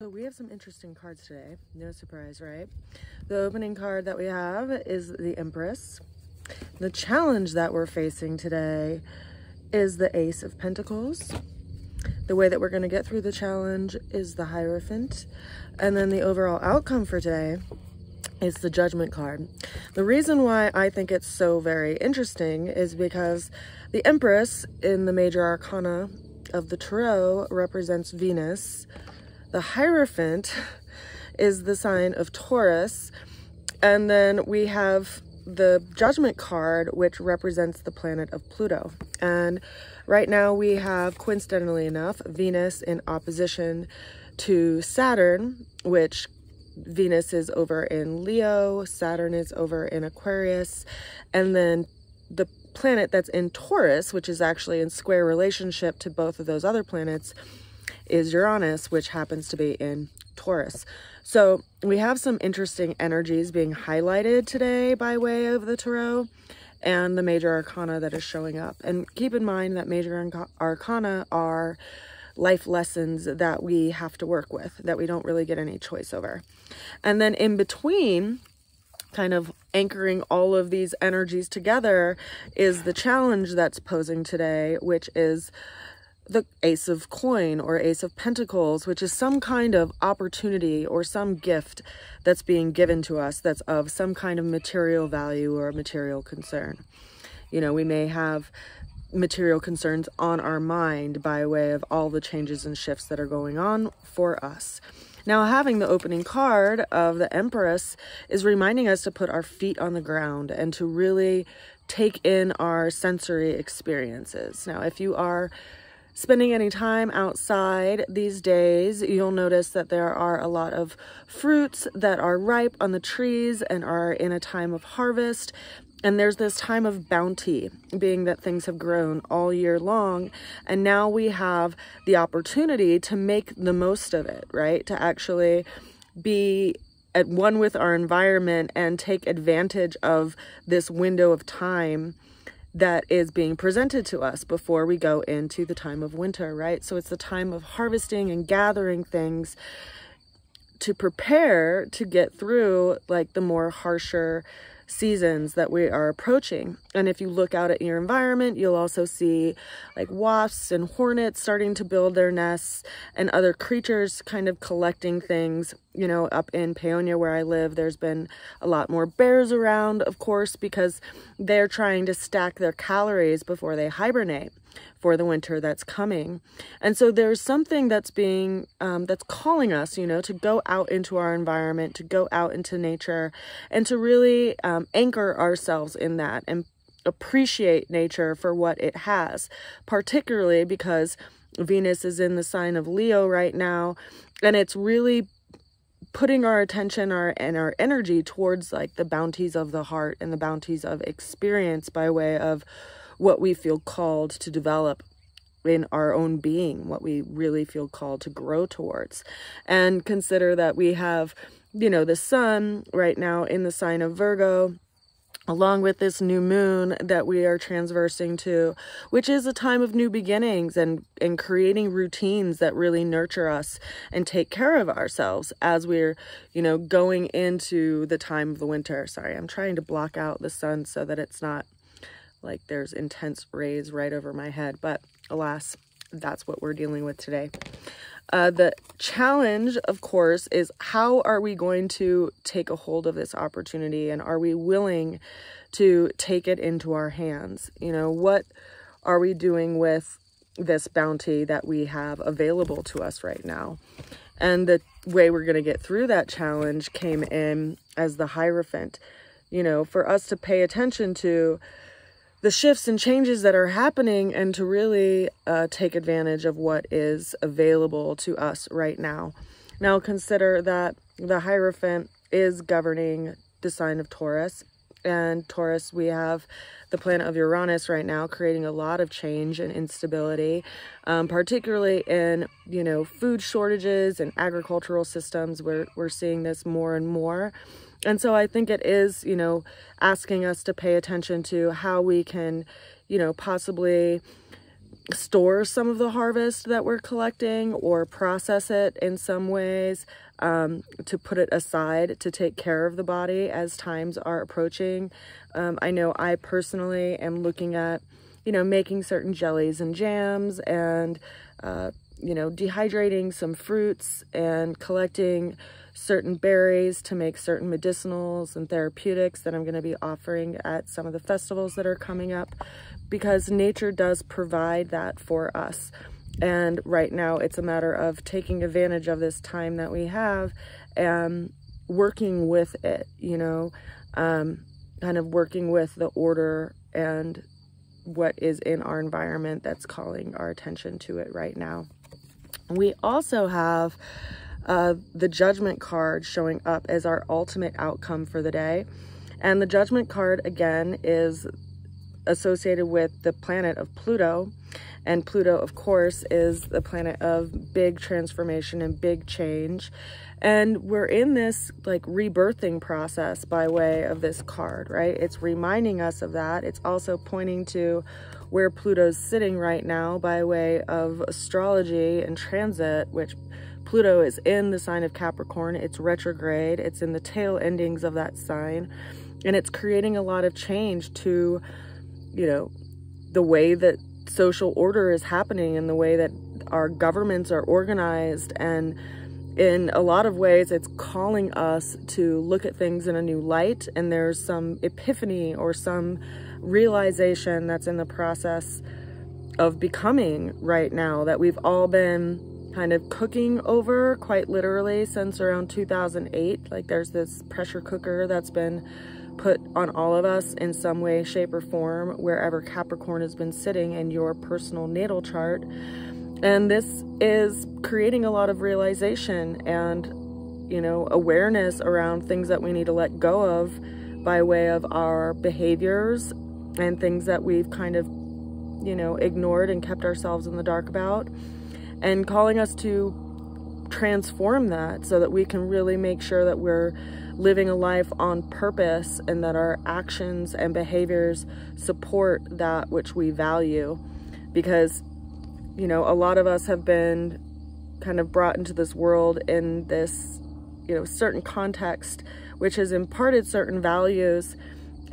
So we have some interesting cards today. No surprise, right? The opening card that we have is the Empress. The challenge that we're facing today is the Ace of Pentacles. The way that we're going to get through the challenge is the Hierophant. And then the overall outcome for today is the Judgment card. The reason why I think it's so very interesting is because the Empress in the major arcana of the Tarot represents Venus, the Hierophant is the sign of Taurus. And then we have the Judgment card, which represents the planet of Pluto. And right now we have, coincidentally enough, Venus in opposition to Saturn, which Venus is over in Leo, Saturn is over in Aquarius, and then the planet that's in Taurus, which is actually in square relationship to both of those other planets, is Uranus, which happens to be in Taurus. So we have some interesting energies being highlighted today by way of the Tarot and the major arcana that is showing up. And keep in mind that major arcana are life lessons that we have to work with, that we don't really get any choice over. And then in between, kind of anchoring all of these energies together is the challenge that's posing today, which is the Ace of Coin or Ace of Pentacles, which is some kind of opportunity or some gift that's being given to us that's of some kind of material value or material concern. You know, we may have material concerns on our mind by way of all the changes and shifts that are going on for us. Now, having the opening card of the Empress is reminding us to put our feet on the ground and to really take in our sensory experiences. Now, if you are spending any time outside these days, you'll notice that there are a lot of fruits that are ripe on the trees and are in a time of harvest. And there's this time of bounty, being that things have grown all year long. And now we have the opportunity to make the most of it, right? To actually be at one with our environment and take advantage of this window of time that is being presented to us before we go into the time of winter, right? So it's the time of harvesting and gathering things to prepare to get through like the more harsher seasons that we are approaching. And if you look out at your environment, you'll also see like wasps and hornets starting to build their nests and other creatures kind of collecting things. You know, up in Paonia where I live, there's been a lot more bears around, of course, because they're trying to stack their calories before they hibernate for the winter that's coming. And so there's something that's being, um, that's calling us, you know, to go out into our environment, to go out into nature, and to really um, anchor ourselves in that and appreciate nature for what it has, particularly because Venus is in the sign of Leo right now, and it's really putting our attention our and our energy towards like the bounties of the heart and the bounties of experience by way of what we feel called to develop in our own being, what we really feel called to grow towards. And consider that we have, you know, the sun right now in the sign of Virgo, along with this new moon that we are transversing to, which is a time of new beginnings and, and creating routines that really nurture us and take care of ourselves as we're, you know, going into the time of the winter. Sorry, I'm trying to block out the sun so that it's not like there's intense rays right over my head. But alas, that's what we're dealing with today. Uh, the challenge, of course, is how are we going to take a hold of this opportunity and are we willing to take it into our hands? You know, what are we doing with this bounty that we have available to us right now? And the way we're going to get through that challenge came in as the Hierophant. You know, for us to pay attention to the shifts and changes that are happening and to really uh, take advantage of what is available to us right now. Now consider that the Hierophant is governing the sign of Taurus. And Taurus we have the planet of Uranus right now creating a lot of change and instability um, particularly in you know food shortages and agricultural systems. We're, we're seeing this more and more and so I think it is, you know, asking us to pay attention to how we can, you know, possibly store some of the harvest that we're collecting or process it in some ways um, to put it aside to take care of the body as times are approaching. Um, I know I personally am looking at, you know, making certain jellies and jams and, uh, you know, dehydrating some fruits and collecting certain berries to make certain medicinals and therapeutics that I'm going to be offering at some of the festivals that are coming up because nature does provide that for us. And right now it's a matter of taking advantage of this time that we have and working with it, you know, um, kind of working with the order and what is in our environment that's calling our attention to it right now. We also have uh, the judgment card showing up as our ultimate outcome for the day. And the judgment card, again, is associated with the planet of Pluto. And Pluto, of course, is the planet of big transformation and big change. And we're in this like rebirthing process by way of this card, right? It's reminding us of that. It's also pointing to where Pluto's sitting right now by way of astrology and transit, which Pluto is in the sign of Capricorn. It's retrograde. It's in the tail endings of that sign. And it's creating a lot of change to, you know, the way that social order is happening and the way that our governments are organized. And in a lot of ways, it's calling us to look at things in a new light. And there's some epiphany or some realization that's in the process of becoming right now that we've all been kind of cooking over quite literally since around 2008. Like there's this pressure cooker that's been put on all of us in some way, shape, or form, wherever Capricorn has been sitting in your personal natal chart. And this is creating a lot of realization and, you know, awareness around things that we need to let go of by way of our behaviors and things that we've kind of, you know, ignored and kept ourselves in the dark about and calling us to transform that so that we can really make sure that we're living a life on purpose and that our actions and behaviors support that which we value. Because you know a lot of us have been kind of brought into this world in this you know certain context which has imparted certain values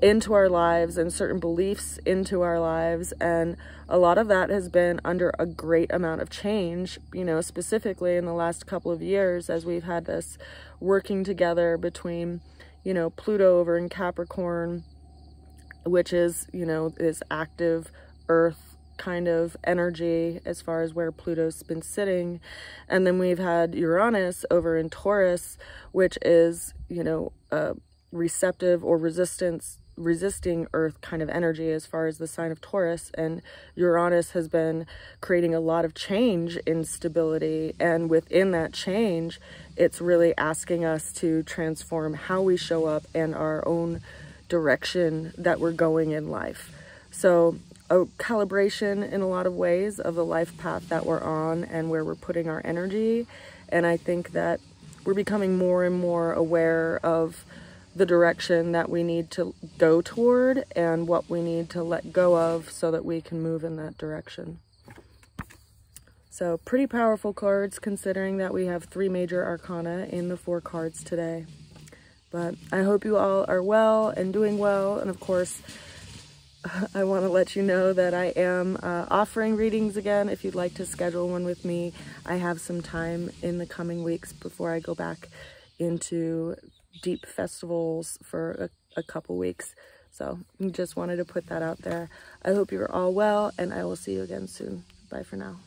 into our lives and certain beliefs into our lives. And a lot of that has been under a great amount of change, you know, specifically in the last couple of years as we've had this working together between, you know, Pluto over in Capricorn, which is, you know, this active earth kind of energy as far as where Pluto's been sitting. And then we've had Uranus over in Taurus, which is, you know, receptive or resistance resisting earth kind of energy as far as the sign of Taurus and Uranus has been creating a lot of change in stability and within that change it's really asking us to transform how we show up and our own direction that we're going in life. So a calibration in a lot of ways of the life path that we're on and where we're putting our energy and I think that we're becoming more and more aware of the direction that we need to go toward and what we need to let go of so that we can move in that direction. So pretty powerful cards considering that we have three major arcana in the four cards today. But I hope you all are well and doing well. And of course, I want to let you know that I am uh, offering readings again. If you'd like to schedule one with me, I have some time in the coming weeks before I go back into deep festivals for a, a couple weeks. So just wanted to put that out there. I hope you're all well and I will see you again soon. Bye for now.